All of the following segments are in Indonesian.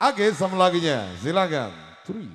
Oke, sama laginya. Silakan. Three.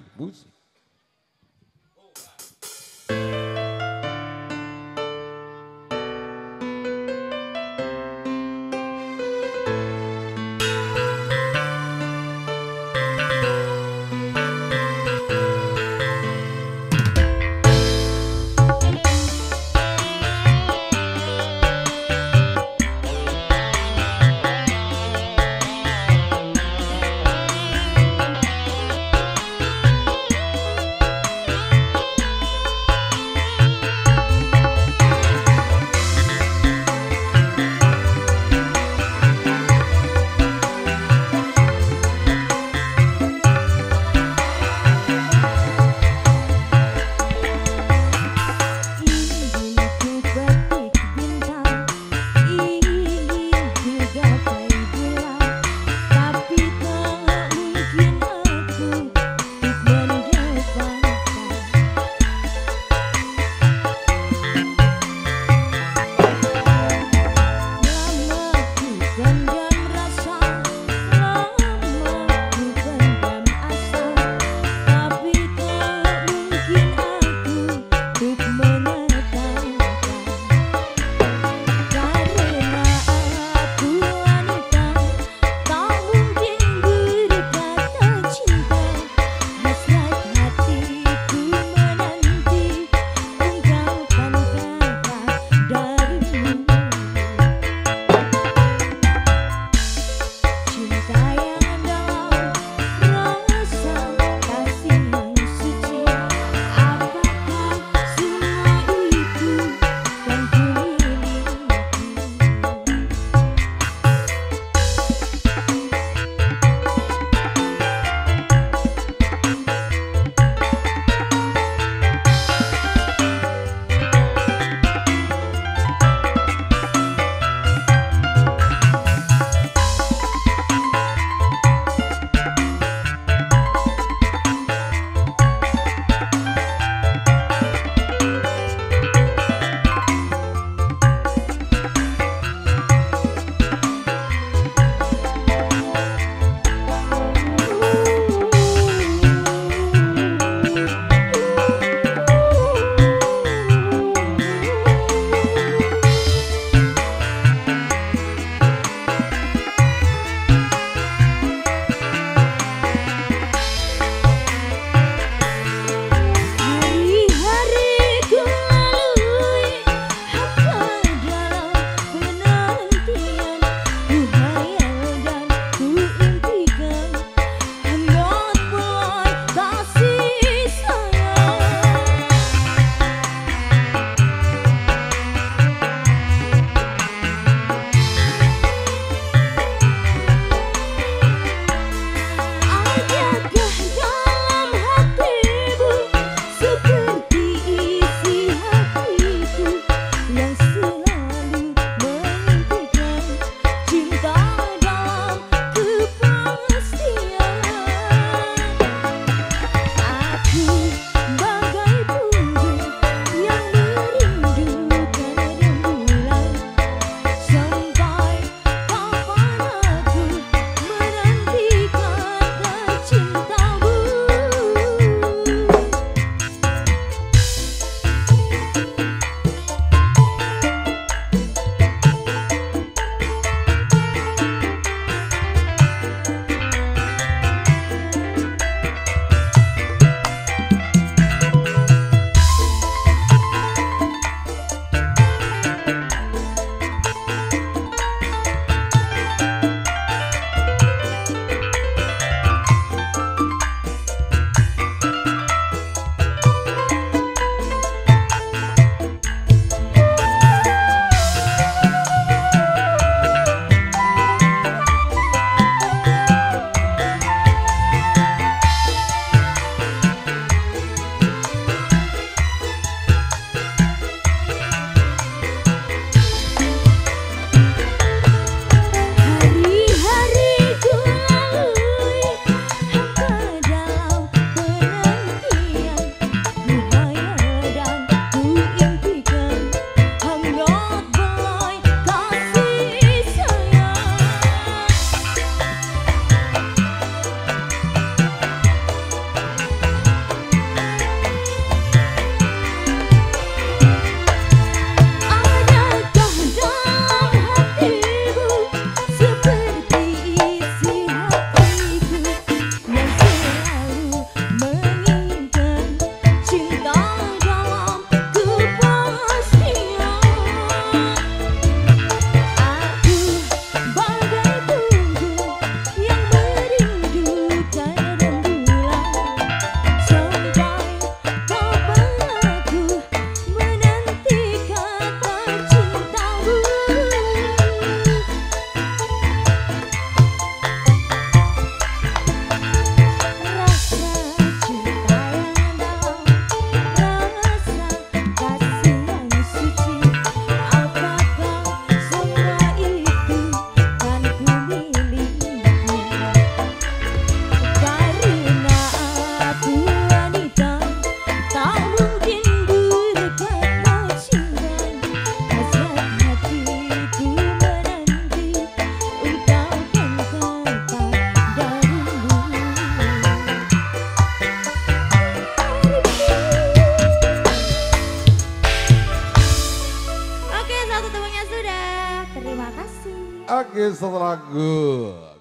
Oke setelah lagu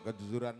kejujuran